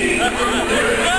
Yeah.